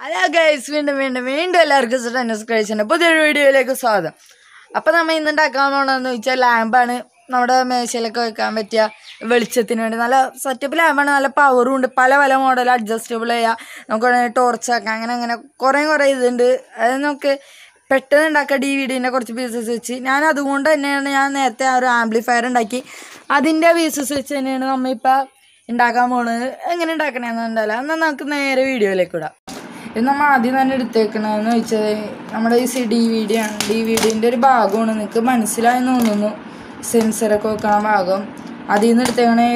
Hello guys വീണ്ടും വീണ്ടും വീണ്ടും എല്ലാവർക്കും ടെന്നസ് പുതിയൊരു വീഡിയോയിലേക്ക് സ്വാഗതം. അപ്പോൾ നമ്മൾ ഇന്ന് ഉണ്ടാക്കാൻ പോകണമെന്ന് വെച്ചാൽ ലാമ്പാണ് നമ്മുടെ മേശയിലൊക്കെ വെക്കാൻ പറ്റിയ വെളിച്ചത്തിന് വേണ്ടി നല്ല സെറ്റപ്പ് ലാമ്പാണ് നല്ല പവറും ഉണ്ട്. പല പല മോഡൽ അഡ്ജസ്റ്റബിൾ ചെയ്യാം. നമുക്ക് വേണമെങ്കിൽ ടോർച്ച് ആക്കാം. അങ്ങനെ അങ്ങനെ കുറേ കുറേ ഇതുണ്ട്. അത് നമുക്ക് പെട്ടെന്ന് ഉണ്ടാക്കുക ഡി വി കുറച്ച് പീസസ് വെച്ച്. ഞാൻ അതുകൊണ്ട് തന്നെയാണ് ഞാൻ നേരത്തെ ആ ഒരു ആംപ്ലിഫയർ ഉണ്ടാക്കി. അതിന്റെ പീസസ് വെച്ച് തന്നെയാണ് നമ്മളിപ്പോൾ ഉണ്ടാക്കാൻ പോകുന്നത് എങ്ങനെ ഉണ്ടാക്കണേന്ന് ഉണ്ടല്ലോ എന്നാൽ നമുക്ക് നേരെ വീഡിയോയിലേക്ക് വിടാം ഇത് നമ്മൾ ആദ്യം തന്നെ എടുത്തേക്കണതെന്ന് വെച്ചാൽ നമ്മുടെ ഈ സി ഡി വി ഡി ആണ്. ഡി വി ഡിന്റെ ഒരു ഭാഗമാണ്. നിങ്ങൾക്ക് മനസ്സിലായെന്ന് തോന്നുന്നു. സെൻസറൊക്കെ വെക്കണ ഭാഗം. അതിൽ നിന്ന് എടുത്തേക്കണേ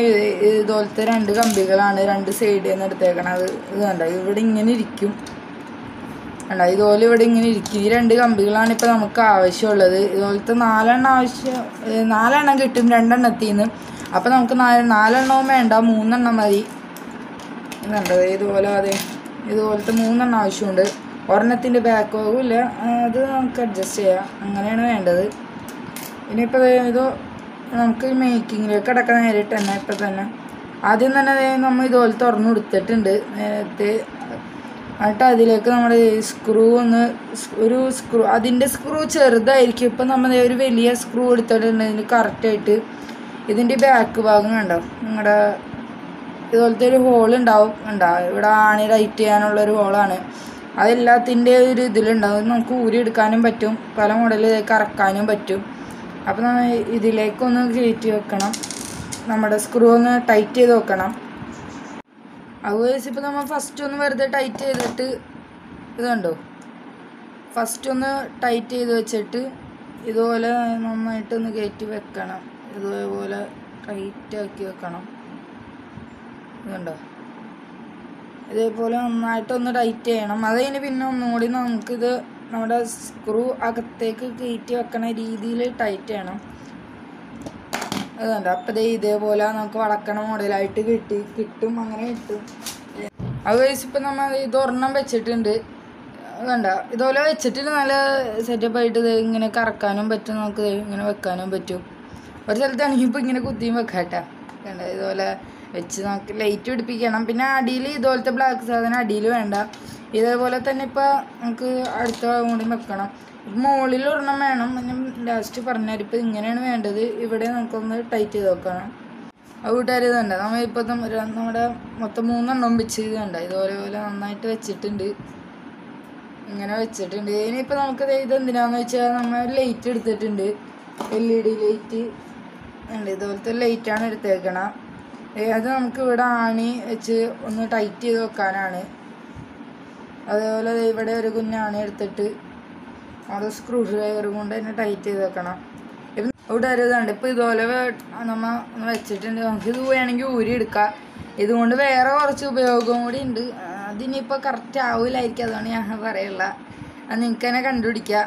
ഇതുപോലത്തെ രണ്ട് കമ്പികളാണ് രണ്ട് സൈഡിൽ നിന്ന് എടുത്തേക്കണത്. ഇത് കണ്ടോ? ഇവിടെ ഇങ്ങനെ ഇരിക്കും. കണ്ടോ? ഇതുപോലെ ഇവിടെ ഇങ്ങനെ ഇരിക്കും. ഈ രണ്ട് കമ്പികളാണ് ഇപ്പോൾ നമുക്ക് ആവശ്യമുള്ളത്. ഇതുപോലത്തെ നാലെണ്ണം ആവശ്യം നാലെണ്ണം കിട്ടും രണ്ടെണ്ണത്തിൽ നിന്ന് അപ്പോൾ നമുക്ക് നാല് നാലെണ്ണവും വേണ്ട. മൂന്നെണ്ണം മതി. എന്നുണ്ടത് ഇതുപോലെ അതെ ഇതുപോലത്തെ മൂന്നെണ്ണം ആവശ്യമുണ്ട്. ഒരെണ്ണത്തിന്റെ ബാക്ക് ഭാഗവും ഇല്ല അത് നമുക്ക് അഡ്ജസ്റ്റ് ചെയ്യാം. അങ്ങനെയാണ് വേണ്ടത്. ഇനിയിപ്പോൾ ഇത് നമുക്ക് മേക്കിങ്ങിലേക്ക് കിടക്കാൻ നേരിട്ട് തന്നെ ഇപ്പം തന്നെ. ആദ്യം തന്നെ നമ്മൾ ഇതുപോലെ തുറന്നു കൊടുത്തിട്ടുണ്ട്. നേരത്തെ എന്നിട്ട് അതിലേക്ക് നമ്മൾ സ്ക്രൂ ഒന്ന് ഒരു സ്ക്രൂ അതിന്റെ സ്ക്രൂ ചെറുതായിരിക്കും. ഇപ്പം നമ്മൾ ഒരു വലിയ സ്ക്രൂ എടുത്തിട്ടുണ്ട് ഇതിന് കറക്റ്റായിട്ട് ഇതിന്റെ ബാക്ക് ഭാഗം കണ്ടോ? നിങ്ങളുടെ ഇതുപോലത്തെ ഒരു ഹോൾ ഉണ്ടാവും. ഉണ്ടാവും ഇവിടെ ആണി ലൈറ്റ് ചെയ്യാനുള്ള ഒരു ഹോളാണ് അതെല്ലാത്തിന്റെ ഒരു ഇതിലുണ്ടാവും ഇത് നമുക്ക് ഊരി എടുക്കാനും പറ്റും. പല മോഡലിൽ കറക്കാനും പറ്റും. അപ്പോൾ നമ്മൾ ഇതിലേക്കൊന്ന് കയറ്റി വെക്കണം. നമ്മുടെ സ്ക്രൂ ഒന്ന് ടൈറ്റ് ചെയ്ത് വെക്കണം. അത് വെച്ചിപ്പോൾ നമ്മൾ ഫസ്റ്റ് ഒന്ന് വെറുതെ ടൈറ്റ് ചെയ്തിട്ട് ഇത് കണ്ടോ? ഫസ്റ്റ് ഒന്ന് ടൈറ്റ് ചെയ്ത് വെച്ചിട്ട് ഇതുപോലെ നന്നായിട്ടൊന്ന് കയറ്റി വെക്കണം. ഇതുപോലെ ടൈറ്റ് ആക്കി വെക്കണം. ഇതുണ്ടോ ഇതേപോലെ നന്നായിട്ടൊന്ന് ടൈറ്റ് ചെയ്യണം. അത് കഴിഞ്ഞ് പിന്നെ ഒന്നുകൂടി നമുക്കിത് നമ്മുടെ സ്ക്രൂ അകത്തേക്ക് കയറ്റി വെക്കണ രീതിയിൽ ടൈറ്റ് ചെയ്യണം. അത് കണ്ടോ? അപ്പം ഇതേപോലെ നമുക്ക് വളക്കണ മോഡലായിട്ട് കിട്ടി. കിട്ടും അങ്ങനെ കിട്ടും. അത് കഴിച്ച് ഇപ്പം നമ്മൾ ഇത് ഒരെണ്ണം വെച്ചിട്ടുണ്ട്. വേണ്ട ഇതുപോലെ വെച്ചിട്ട് നല്ല സെറ്റപ്പ് ആയിട്ട് ഇത് ഇങ്ങനെ കറക്കാനും പറ്റും. നമുക്ക് ഇങ്ങനെ വെക്കാനും പറ്റും. ഒരു സ്ഥലത്താണെങ്കിൽ ഇപ്പം ഇങ്ങനെ കുത്തിയും വെക്കാട്ടാ. വേണ്ട ഇതുപോലെ വെച്ച് നമുക്ക് ലൈറ്റ് പിടിപ്പിക്കണം. പിന്നെ അടിയിൽ ഇതുപോലത്തെ ബ്ലാക്ക് സാധനം അടിയിൽ വേണ്ട. ഇതേപോലെ തന്നെ ഇപ്പോൾ നമുക്ക് അടുത്ത ഭാഗം കൂടി വെക്കണം. മുകളിൽ ഒരെണ്ണം വേണം. ഞാൻ ലാസ്റ്റ് പറഞ്ഞാൽ ഇപ്പം ഇങ്ങനെയാണ് വേണ്ടത്. ഇവിടെ നമുക്കൊന്ന് ടൈറ്റ് ചെയ്ത് വെക്കണം. അത് വീട്ടുകാർ ഇതുണ്ട് നമ്മളിപ്പോൾ നമ്മുടെ മൊത്തം മൂന്നെണ്ണം വെച്ച് ഇത് കണ്ട ഇതുപോലെ പോലെ നന്നായിട്ട് വെച്ചിട്ടുണ്ട്. ഇങ്ങനെ വെച്ചിട്ടുണ്ട്. ഇനിയിപ്പോൾ നമുക്ക് ഇത് എന്തിനാന്ന് വെച്ചാൽ നമ്മൾ ലൈറ്റ് എടുത്തിട്ടുണ്ട്. എൽ ഇ ഡി ലൈറ്റ് ഉണ്ട് ഇതുപോലത്തെ ലൈറ്റാണ് എടുത്തേക്കണം. അത് നമുക്ക് ഇവിടെ ആണി വെച്ച് ഒന്ന് ടൈറ്റ് ചെയ്ത് വെക്കാനാണ്. അതേപോലെ ഇവിടെ ഒരു കുഞ്ഞാണി എടുത്തിട്ട് അത് സ്ക്രൂ ഡ്രൈവർ കൊണ്ട് തന്നെ ടൈറ്റ് ചെയ്ത് വെക്കണം. ഇവിടെ ഒരു ഇതുണ്ട്. ഇപ്പം ഇതുപോലെ നമ്മൾ വെച്ചിട്ടുണ്ട്. നമുക്ക് ഇത് വേണമെങ്കിൽ ഊരി എടുക്കാം. ഇതുകൊണ്ട് വേറെ കുറച്ച് ഉപയോഗം കൂടി ഉണ്ട്. അതിനിപ്പോൾ കറക്റ്റ് ആവില്ലായിരിക്കും അതാണ് ഞാൻ പറയുള്ള. അത് നിങ്ങൾക്ക് തന്നെ കണ്ടുപിടിക്കുക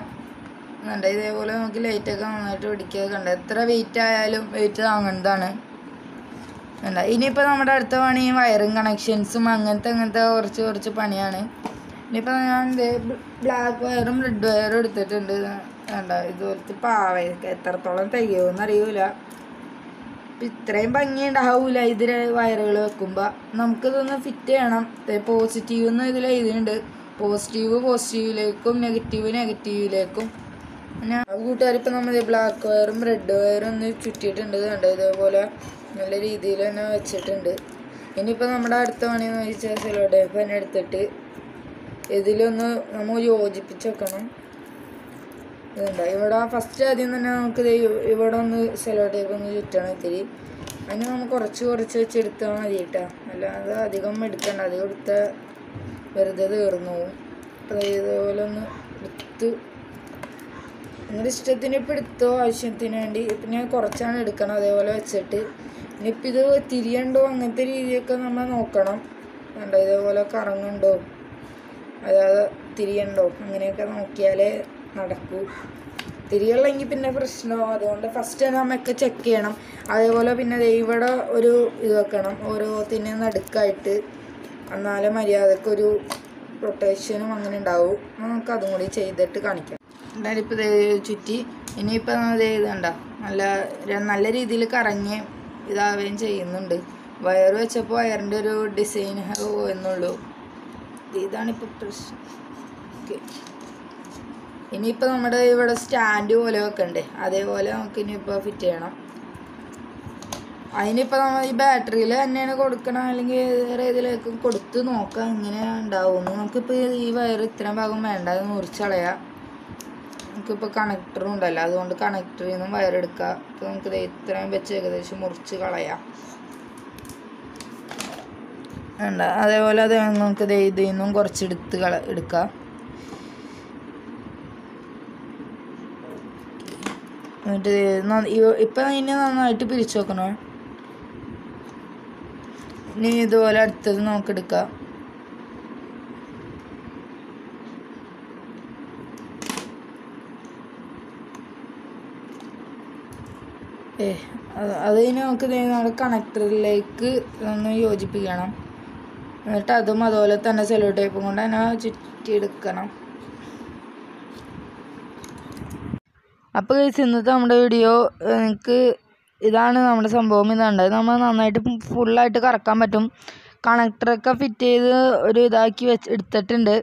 എന്നുണ്ട് ഇതേപോലെ നമുക്ക് ലൈറ്റൊക്കെ നന്നായിട്ട് പിടിക്കുക. കണ്ട? എത്ര വെയിറ്റ് ആയാലും വെയിറ്റ് താങ്ങുന്നതാണ്. വേണ്ട ഇനിയിപ്പോൾ നമ്മുടെ അടുത്ത പണി വയറിങ് കണക്ഷൻസും അങ്ങനത്തെ അങ്ങനത്തെ കുറച്ച് കുറച്ച് പണിയാണ്. ഇനിയിപ്പോൾ ഞാൻ ബ്ലാക്ക് വയറും റെഡ് വയറും എടുത്തിട്ടുണ്ട്. വേണ്ട ഇതുപോലത്തെ പാവ എത്രത്തോളം തികയുമെന്ന് അറിയൂല. ഇപ്പം ഇത്രയും ഭംഗി ഉണ്ടാവൂല ഇതിൽ വയറുകൾ വെക്കുമ്പോൾ നമുക്കിതൊന്ന് ഫിറ്റ് ചെയ്യണം. പോസിറ്റീവ് എന്ന് ഇതിൽ എഴുതിയിട്ടുണ്ട്. പോസിറ്റീവ് പോസിറ്റീവിലേക്കും നെഗറ്റീവ് നെഗറ്റീവിലേക്കും പിന്നെ കൂട്ടുകാരിപ്പോൾ നമ്മൾ ബ്ലാക്ക് വയറും റെഡ് വയറും ഒന്ന് ചുറ്റിയിട്ടുണ്ട്. കണ്ടോ? ഇതേപോലെ നല്ല രീതിയിൽ തന്നെ വെച്ചിട്ടുണ്ട്. ഇനിയിപ്പോൾ നമ്മുടെ അടുത്ത പണി എന്ന് വെച്ചാൽ സെലോ ടേപ്പ് തന്നെ എടുത്തിട്ട് ഇതിലൊന്ന് നമ്മൾ യോജിപ്പിച്ച് വെക്കണം. ഇതുണ്ട്? ഇവിടെ ഫസ്റ്റ് ആദ്യം തന്നെ നമുക്ക് ഇവിടെ ഒന്ന് സെലോ ടേപ്പ് ഒന്ന് ചുറ്റണം ഇത്തിരി. അതിന് നമ്മൾ കുറച്ച് കുറച്ച് വെച്ച് എടുത്താൽ മതി കേട്ടോ. അല്ലാതെ അധികം എടുക്കണ്ട. അധികം എടുത്താൽ വെറുതെ തീർന്നു പോകും അപ്പോൾ ഇതുപോലെ ഒന്ന് എടുത്ത് നിങ്ങളുടെ ഇഷ്ടത്തിന് ഇപ്പോൾ എടുത്തോ? ആവശ്യത്തിന് വേണ്ടി. ഇപ്പം ഞാൻ കുറച്ചാണ് എടുക്കണം അതേപോലെ വെച്ചിട്ട് ഇനിയിപ്പോൾ തിരിയണ്ടോ അങ്ങനത്തെ രീതിയൊക്കെ നമ്മൾ നോക്കണം. കണ്ടോ ഇതേപോലെ കറങ്ങുണ്ടോ അതായത് തിരിയണ്ടോ? അങ്ങനെയൊക്കെ നോക്കിയാലേ നടക്കൂ. തിരിയുള്ളെങ്കിൽ പിന്നെ പ്രശ്നമാവും അതുകൊണ്ട് ഫസ്റ്റ് തന്നെ നമ്മൾക്ക് ചെക്ക് ചെയ്യണം. അതേപോലെ പിന്നെ ദേ ഇവിടെ ഒരു ഇത് വെക്കണം. ഓരോത്തിനെ നടുക്കായിട്ട് എന്നാലും മര്യാദക്കൊരു റൊട്ടേഷനും അങ്ങനെ ഉണ്ടാവും. നമുക്ക് അതും കൂടി ചെയ്തിട്ട് കാണിക്കാം. എന്തായാലും ഇപ്പോൾ ചുറ്റി. ഇനിയിപ്പോൾ ഇത് ഇതുണ്ട? നല്ല നല്ല രീതിയിൽ കറങ്ങി ഇതാവുകയും ചെയ്യുന്നുണ്ട്. വയർ വെച്ചപ്പോൾ വയറിന്റെ ഒരു ഡിസൈൻ എന്നുള്ളൂ ഇതാണിപ്പോൾ പ്രശ്നം. ഓക്കെ. ഇനിയിപ്പോൾ നമ്മുടെ ഇവിടെ സ്റ്റാൻഡ് പോലെ വെക്കണ്ടേ? അതേപോലെ നമുക്ക് ഇനിയിപ്പോൾ ഫിറ്റ് ചെയ്യണം. അതിനിപ്പോൾ നമ്മൾ ഈ ബാറ്ററിയിൽ തന്നെയാണ് കൊടുക്കണം അല്ലെങ്കിൽ വേറെ ഇതിലേക്കും കൊടുത്ത് നോക്കാം? ഇങ്ങനെ ഉണ്ടാവും നമുക്കിപ്പോൾ ഈ വയർ ഇത്രയും ഭാഗം വേണ്ട. അത് മുറിച്ചളയാം നമുക്കിപ്പോൾ കണക്ടറും ഉണ്ടല്ലോ. അതുകൊണ്ട് കണക്ടറിൽ നിന്നും ഇപ്പോൾ നമുക്ക് ദേ ഇത്രയും വെച്ച് ഏകദേശം മുറിച്ച് കളയാം. വേണ്ട. അതേപോലെ അത് നമുക്ക് ഇതിൽ നിന്നും കുറച്ച് എടുത്ത് കള എടുക്കാം. എന്നിട്ട് ഇപ്പം ഇനി നന്നായിട്ട് പിരിച്ചു നോക്കണം ഇനി ഇതുപോലെ അടുത്തത് നമുക്ക് എടുക്കാം. അത് ഇനി നമുക്ക് നമ്മുടെ കണക്ടറിലേക്ക് ഒന്ന് യോജിപ്പിക്കണം. എന്നിട്ട് അതും അതുപോലെ തന്നെ സെലോ ടൈപ്പും കൊണ്ട് തന്നെ ചുറ്റിയെടുക്കണം. അപ്പോൾ കഴിച്ച് ഇന്നത്തെ നമ്മുടെ വീഡിയോ എനിക്ക് ഇതാണ് നമ്മുടെ സംഭവം. ഇതാണ് നമ്മൾ നന്നായിട്ട് ഫുള്ളായിട്ട് കറക്കാൻ പറ്റും. കണക്ടറൊക്കെ ഫിറ്റ് ചെയ്ത് ഒരു ഇതാക്കി വെച്ച് എടുത്തിട്ടുണ്ട്.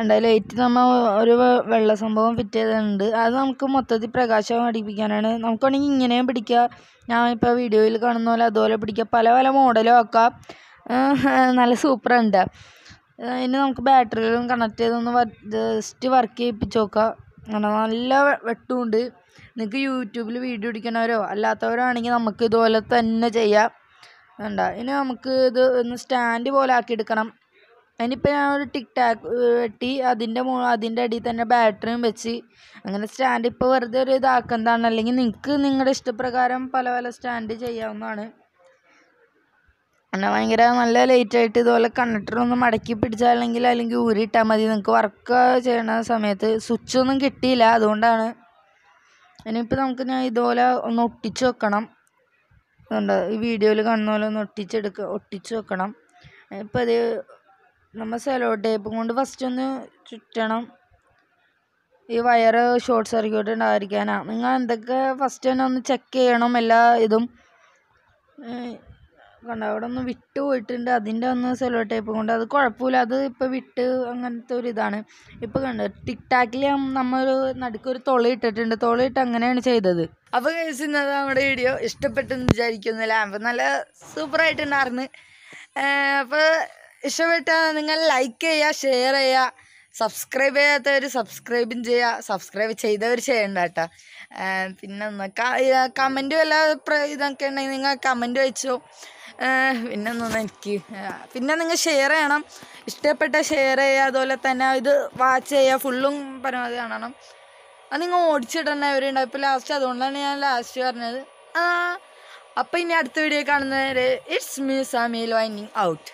എന്തായാലും ലൈറ്റ് നമ്മൾ ഒരു വെള്ള സംഭവം ഫിറ്റ് ചെയ്തിട്ടുണ്ട് അത് നമുക്ക് മൊത്തത്തിൽ പ്രകാശം അടിപ്പിക്കാനാണ്. നമുക്ക് വേണമെങ്കിൽ ഇങ്ങനെയും പിടിക്കാം. ഞാൻ ഇപ്പോൾ വീഡിയോയിൽ കാണുന്ന പോലെ അതുപോലെ പിടിക്കാം. പല പല മോഡലും ആക്കാം. നല്ല സൂപ്പറുണ്ട് ഇനി നമുക്ക് ബാറ്ററികളും കണക്ട് ചെയ്തൊന്ന് ജസ്റ്റ് വർക്ക് ചെയ്യിപ്പിച്ച് നോക്കാം. അങ്ങനെ നല്ല വെട്ടുമുണ്ട് നിങ്ങൾക്ക് യൂട്യൂബിൽ വീഡിയോ എടുക്കണവരോ അല്ലാത്തവരോ ആണെങ്കിൽ നമുക്ക് ഇതുപോലെ തന്നെ ചെയ്യാം. വേണ്ട. ഇനി നമുക്ക് ഇത് ഒന്ന് സ്റ്റാൻഡ് പോലെ ആക്കി എടുക്കണം. അതിനിപ്പോൾ ഞാൻ ഒരു ടിക് ടാക്ക് വെട്ടി. അതിന്റെ മു അതിന്റെ അടിയിൽ തന്നെ ബാറ്ററിയും വെച്ച്. അങ്ങനെ സ്റ്റാൻഡ് ഇപ്പോൾ വെറുതെ ഒരു ഇതാക്കുന്നതാണ് അല്ലെങ്കിൽ നിങ്ങൾക്ക് നിങ്ങളുടെ ഇഷ്ടപ്രകാരം പല പല സ്റ്റാൻഡ് ചെയ്യാവുന്നതാണ്. എന്നാൽ ഭയങ്കര നല്ല ലേറ്റ് ആയിട്ട് ഇതുപോലെ കണ്ടക്ടർ മടക്കി പിടിച്ചാൽ അല്ലെങ്കിൽ അല്ലെങ്കിൽ ഊരിയിട്ടാൽ മതി. നിങ്ങൾക്ക് വർക്ക് ചെയ്യണ സമയത്ത് സ്വിച്ച് ഒന്നും കിട്ടിയില്ല. അതുകൊണ്ടാണ്. ഇനിയിപ്പോൾ നമുക്ക് ഞാൻ ഇതുപോലെ ഒന്ന് ഒട്ടിച്ച് വെക്കണം. അതുകൊണ്ട് ഈ വീഡിയോയിൽ കാണുന്ന പോലെ ഒന്ന് ഒട്ടിച്ചെടുക്കുക ഒട്ടിച്ച് വെക്കണം. ഇപ്പോൾ ഇത് നമ്മൾ സെലോ ടേപ്പും കൊണ്ട് ഫസ്റ്റ് ഒന്ന് ചുറ്റണം. ഈ വയറ് ഷോർട്ട് സർക്യൂട്ട് ഉണ്ടായിരിക്കാനാണ് നിങ്ങൾ എന്തൊക്കെ ഫസ്റ്റ് തന്നെ ഒന്ന് ചെക്ക് ചെയ്യണം എല്ലാ ഇതും. കണ്ട? അവിടെ ഒന്ന് വിട്ട് പോയിട്ടുണ്ട്. അതിന്റെ ഒന്ന് സെലോ ടേപ്പ് കൊണ്ട്. അത് കുഴപ്പമില്ല. അത് ഇപ്പോൾ വിട്ട് അങ്ങനത്തെ ഒരു ഇതാണ്. ഇപ്പോൾ കണ്ട? ടിക് ടാക്കിൽ നമ്മൾ നടുക്കൊരു തൊളി ഇട്ടിട്ടുണ്ട്. തുളി ഇട്ട് അങ്ങനെയാണ് ചെയ്തത്. അപ്പോൾ ഇന്നത്തെ നമ്മുടെ വീഡിയോ ഇഷ്ടപ്പെട്ടെന്ന് വിചാരിക്കുന്നില്ല അപ്പം നല്ല സൂപ്പറായിട്ടുണ്ടായിരുന്നു അപ്പോൾ ഇഷ്ടപ്പെട്ട നിങ്ങൾ ലൈക്ക് ചെയ്യുക ഷെയർ ചെയ്യുക സബ്സ്ക്രൈബ് ചെയ്യാത്തവർ സബ്സ്ക്രൈബും ചെയ്യുക. സബ്സ്ക്രൈബ് ചെയ്തവർ ചെയ്യണ്ട കേട്ടോ. പിന്നെ കമന്റ് വല്ല ഇതൊക്കെ ഉണ്ടെങ്കിൽ നിങ്ങൾ കമന്റ് വെച്ചു. പിന്നെ ഒന്നും എനിക്ക് പിന്നെ നിങ്ങൾ ഷെയർ ചെയ്യണം. ഇഷ്ടപ്പെട്ട ഷെയർ ചെയ്യുക അതുപോലെ തന്നെ ഇത് വാച്ച് ചെയ്യുക ഫുള്ളും പരമാവധി കാണണം. അത് നിങ്ങൾ ഓടിച്ചിടേണ്ടവരുണ്ടാവും ഇപ്പോൾ ലാസ്റ്റ് അതുകൊണ്ടാണ് ഞാൻ ലാസ്റ്റ് പറഞ്ഞത്. ആ അപ്പം ഇനി അടുത്ത വീഡിയോ കാണുന്നവരെ ഇറ്റ്സ് മീ സമീൽ വൈനിങ് ഔട്ട്